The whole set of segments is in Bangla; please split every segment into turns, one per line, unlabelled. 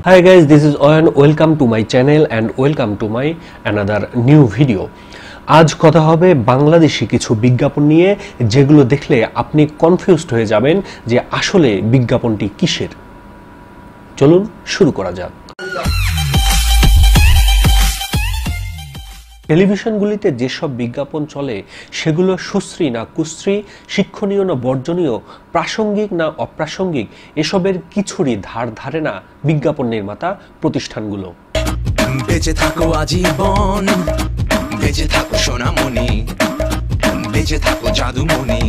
Hi guys, this is Oyan. Welcome to my channel and welcome to my another new video. আজ কথা হবে বাংলাদেশি কিছু বিজ্ঞাপন নিয়ে যেগুলো দেখলে আপনি কনফিউজড হয়ে যাবেন যে আসলে বিজ্ঞাপনটি কিসের চলুন শুরু করা যাক টেলিভিশনগুলিতে যেসব বিজ্ঞাপন চলে, সেগুলো সুশ্রী না কুশ্রী, শিক্ষণীয় না বর্জনীয়, প্রাসঙ্গিক না অপ্রাসঙ্গিক, এসবের কিছুরই ধার ধারে না বিজ্ঞাপন নির্মাতা প্রতিষ্ঠানগুলো।
বেঁচে থাকো আজীবন, বেঁচে থাকো সোনামণি, বেঁচে থাকো জাদুমণি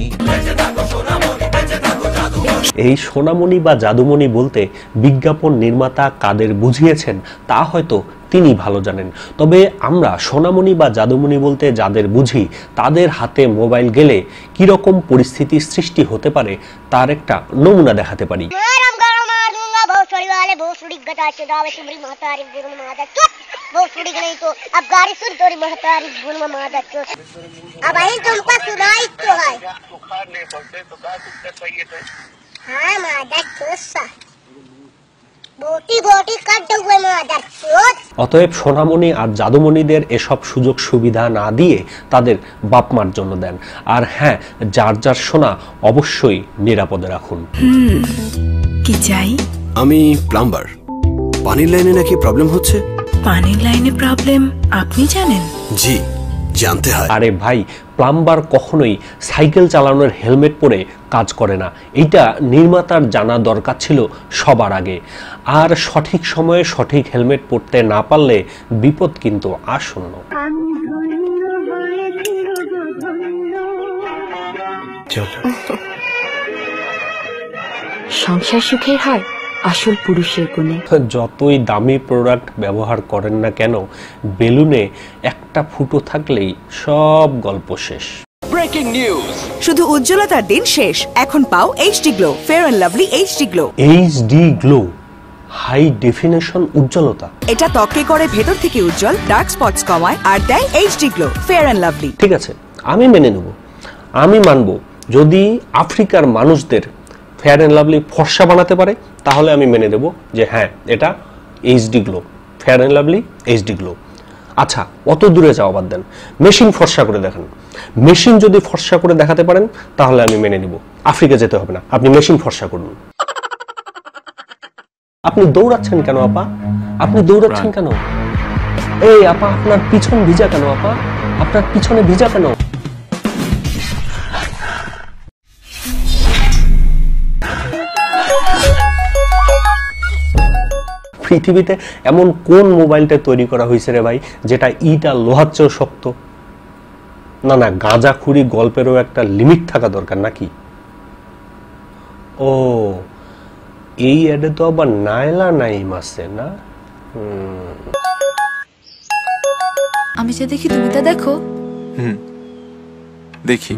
এই সোনামণি বা জাদুমণি বলতে বিজ্ঞাপন নির্মাতা কাদের বুঝিয়েছেন, তা হয়তো তিনি ভালো জানেন। তবে আমরা সোনামণি বা জাদুমণি বলতে যাদের বুঝি, তাদের হাতে মোবাইল গেলে কীরকম পরিস্থিতির সৃষ্টি হতে পারে, তার একটা নমুনা দেখাতে পারি।
तो। अब गाड़ी सुन तोरी महतारी में मार दे तो अब आई सुनाई तो है। हाँ
অতএব সোনামণি আর জাদুমণিদের এসব সুযোগ সুবিধা না দিয়ে তাদের বাপমার জন্য দেন। আর হ্যাঁ যার যার সোনা অবশ্যই নিরাপদে রাখুন।
কি চাই?
আমি প্লাম্বার। পানির লাইনে নাকি প্রবলেম হচ্ছে?
পানির লাইনে প্রবলেম আপনি জানেন।
জি জানতে হয়।
আরে ভাই প্লাম্বার কখনোই সাইকেল চালানোর হেলমেট পরে কাজ করে না। এটা নির্মাতার জানা দরকার ছিল সবার আগে। আর সঠিক সময়ে সঠিক হেলমেট পরতে না পারলে বিপদ কিন্তু আসন্ন।
সংসার সুখের হয় আসল পুরুষের গুণে।
যতই দামি প্রোডাক্ট ব্যবহার করেন না কেন বেলুনে একটা ফুটো থাকলেই সব গল্প শেষ।
শুধু উজ্জ্বলতার দিন শেষ। এখন পাও HD glow fair and lovely HD glow
H D glow high definition উজ্জ্বলতা।
এটা ত্বকে করে ভেতর থেকে উজ্জ্বল ডার্ক স্পটস কমায় আর দেয় HD glow fair and lovely
ঠিক আছে আমি মেনে নেব। আমি মানব যদি আফ্রিকার মানুষদের ফেয়ার অ্যান্ড লাভলি ফর্সা বানাতে পারে তাহলে আমি মেনে দেব যে হ্যাঁ এটা HD glow fair and lovely HD glow আচ্ছা অত দূরে যাওয়া বাদ দেন। মেশিন ফর্সা করে দেখান। মেশিন যদি ফর্সা করে দেখাতে পারেন তাহলে আমি মেনে নিব। আফ্রিকা যেতে হবে না। আপনি মেশিন ফর্সা করুন। আপনি দৌড়াচ্ছেন কেন আপা? আপনি দৌড়াচ্ছেন কেন? এই আপা আপনার পিছন ভিজা কেন আপা? আপনার পিছনে ভিজা কেন? পৃথিবীতে এমন কোন মোবাইলটা তৈরি করা হয়েছে রে ভাই যেটা ইটা লোহার চেয়েও শক্ত? না না গাঁজাখুরি গল্পেরও একটা লিমিট থাকা দরকার নাকি? ও এই অ্যাডে তো আবার নায়লা নাইম আছে না?
আমি যা দেখি তুমি তা দেখো।
দেখি।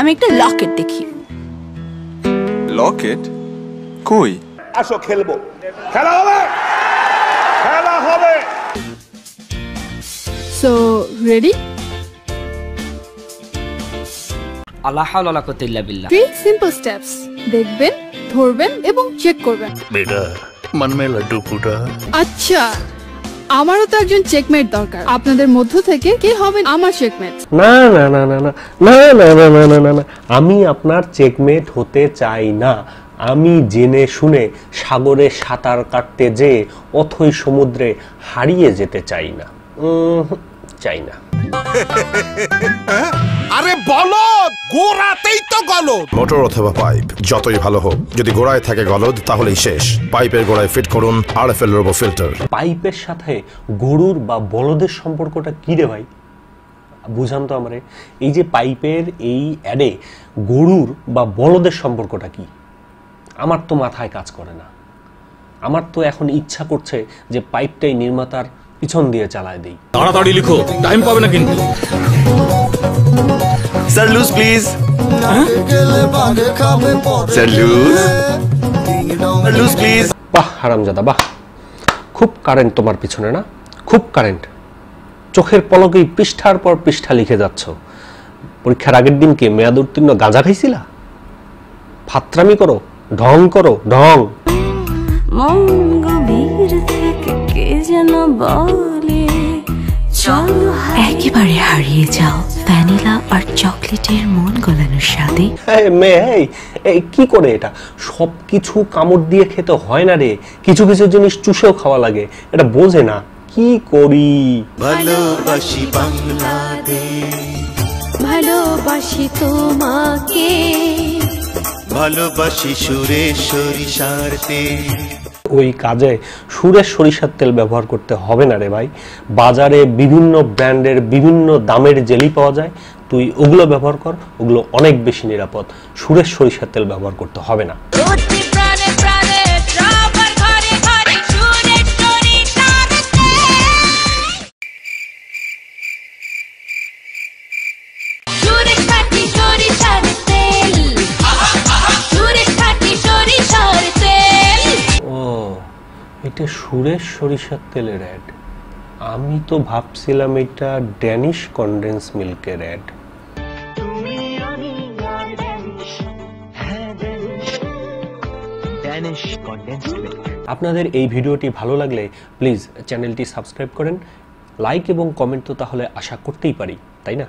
আমি একটা লকেট দেখি।
লকেট? কই?
আসো খেলব খেলা হবে খেলা হবে
সো রেডি
আল্লাহ হাওলা কুতিল্লা বিল্লাহ
থ্রি সিম্পল স্টেপস দেখবেন ধরবেন এবং চেক করবেন
বেটা মন মে লাড্ডু ফুটা
আচ্ছা আমারও তো একজন চেকমেট দরকার আপনাদের মধ্য থেকে কে হবেন আমার চেকমেট
না না না না না না না না না না আমি আপনার চেকমেট হতে চাই না আমি জেনে শুনে সাগরে সাঁতার কাটতে যে অথই সমুদ্রে হারিয়ে যেতে চাই না। চাই না।
আরে বলো গোড়াতেই তো গলো
মোটর অথবা পাইপ যতই ভালো হোক। যদি গোড়ায় থাকে গলদ তাহলেই শেষ। পাইপের গোড়ায় ফিট করুন R F L Robo filter.
পাইপের সাথে গরুর বা বলদের সম্পর্কটা কি রে ভাই? বুঝান তো আমারে। এই যে পাইপের এই অ্যাডে গরুর বা বলদের সম্পর্কটা কি? আমার তো মাথায় কাজ করে না। আমার তো এখন ইচ্ছা করছে যে পাইপটাই নির্মাতার পিছন দিয়ে চালায় দেই।
তাড়াতাড়ি লিখো টাইম পাবে না কিন্তু।
Sir loose please sir loose loose please
বাহ হারামজাদা বাহ। খুব কারেন্ট তোমার পিছনে না? খুব কারেন্ট চোখের পলকেই পৃষ্ঠার পর পৃষ্ঠা লিখে যাচ্ছ। পরীক্ষার আগের দিন কে মেয়াদ উত্তীর্ণ গাঁজা খাইছিলা? ফাত্রামি করো। ঢং করো ঢং।
মন গভীর থেকে কে যেন বলে চলো
একেবারে হারিয়ে যাও। ভ্যানিলা আর চকলেটের মন গলানোর স্বাদে।
কি করে এটা? সব কিছু কামড় দিয়ে খেতে হয় না রে। কিছু কিছু জিনিস চুষেও খাওয়া লাগে। এটা বোঝে না। কি করি?
ভালোবাসি বাংলাদেশ।
ভালোবাসি তোমাকে।
ভালোবাসি সুরের সরিষার তেল।
ওই কাজে সুরের সরিষার তেল ব্যবহার করতে হবে না রে ভাই। বাজারে বিভিন্ন ব্র্যান্ডের বিভিন্ন দামের জেলি পাওয়া যায়। তুই ওগুলো ব্যবহার কর ওগুলো অনেক বেশি নিরাপদ। সুরের সরিষার তেল ব্যবহার করতে হবে না। এটা সুরের সরিষার তেলের অ্যাড আমি তো ভাবছিলাম এটা ড্যানিশ কনডেন্স মিল্কের অ্যাড আপনাদের এই ভিডিওটি ভালো লাগলে প্লিজ চ্যানেলটি সাবস্ক্রাইব করেন লাইক এবং কমেন্ট তো তাহলে আশা করতেই পারি তাই না?